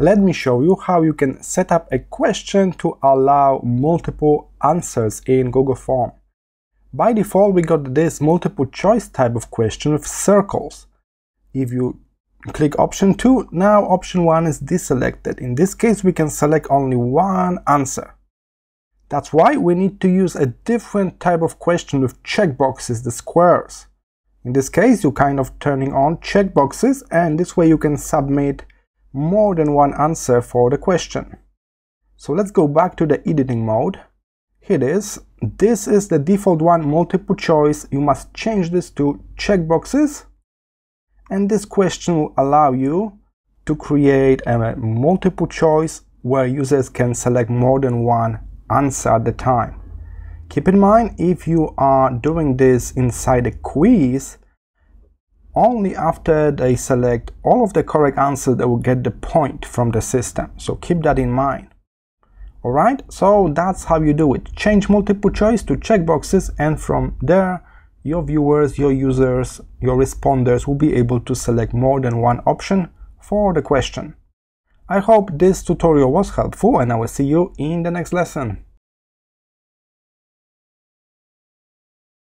let me show you how you can set up a question to allow multiple answers in Google Form. By default, we got this multiple choice type of question with circles. If you click option 2, now option 1 is deselected. In this case, we can select only one answer. That's why we need to use a different type of question with checkboxes, the squares. In this case, you're kind of turning on checkboxes and this way you can submit more than one answer for the question. So let's go back to the editing mode. Here it is. This is the default one, multiple choice. You must change this to checkboxes. And this question will allow you to create a multiple choice where users can select more than one answer at the time. Keep in mind, if you are doing this inside a quiz, only after they select all of the correct answers they will get the point from the system. So keep that in mind. Alright, so that's how you do it. Change multiple choice to checkboxes and from there your viewers, your users, your responders will be able to select more than one option for the question. I hope this tutorial was helpful and I will see you in the next lesson.